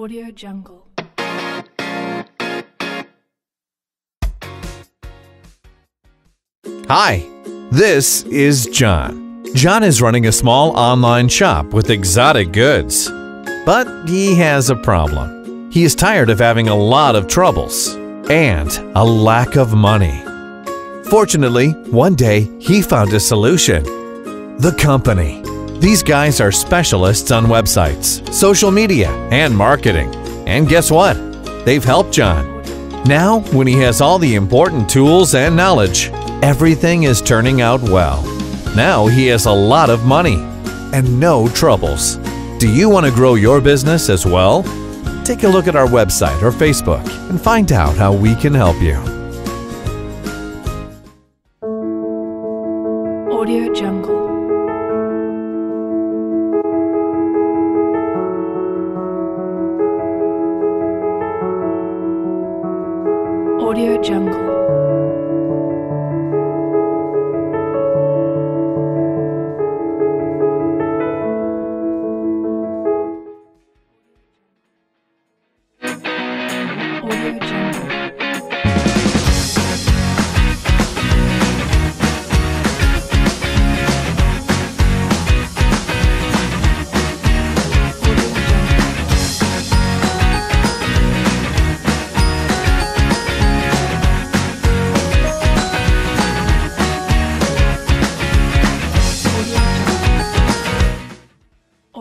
Audio Jungle. Hi, this is John. John is running a small online shop with exotic goods. But he has a problem. He is tired of having a lot of troubles and a lack of money. Fortunately, one day he found a solution. The company. These guys are specialists on websites, social media, and marketing. And guess what? They've helped John. Now, when he has all the important tools and knowledge, everything is turning out well. Now he has a lot of money and no troubles. Do you want to grow your business as well? Take a look at our website or Facebook and find out how we can help you. Audio Jungle. Audio Jungle.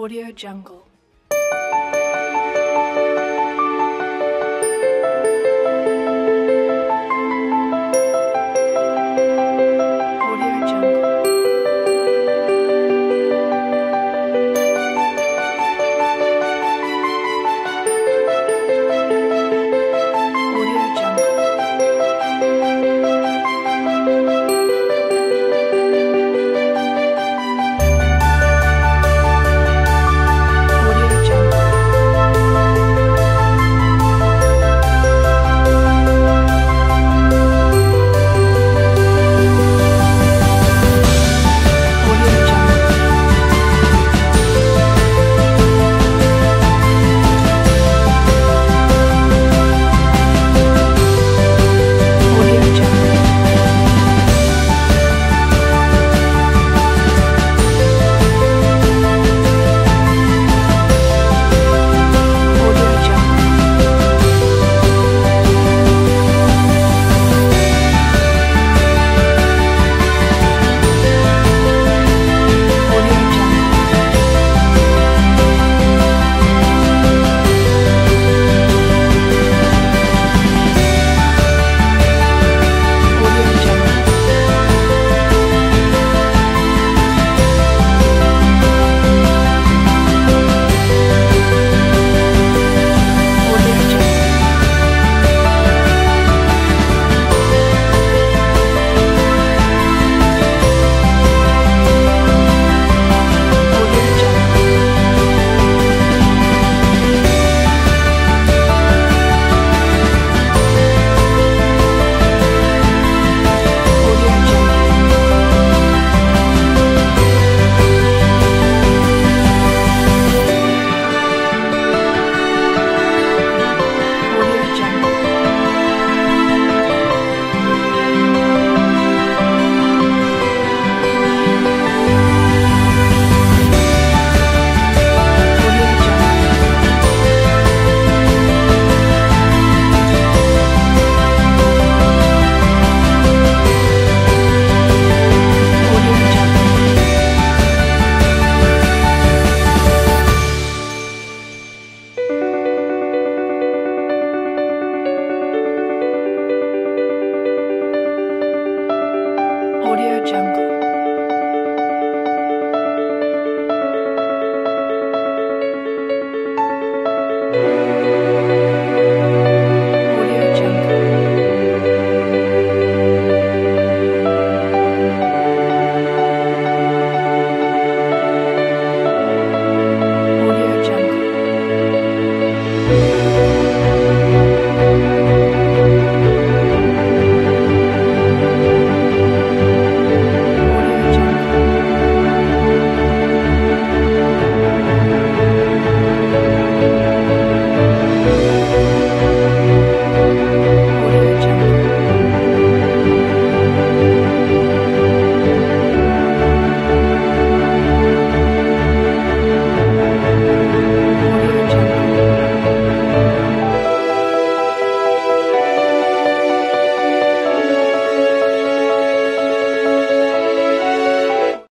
Audio Jungle. Jungle.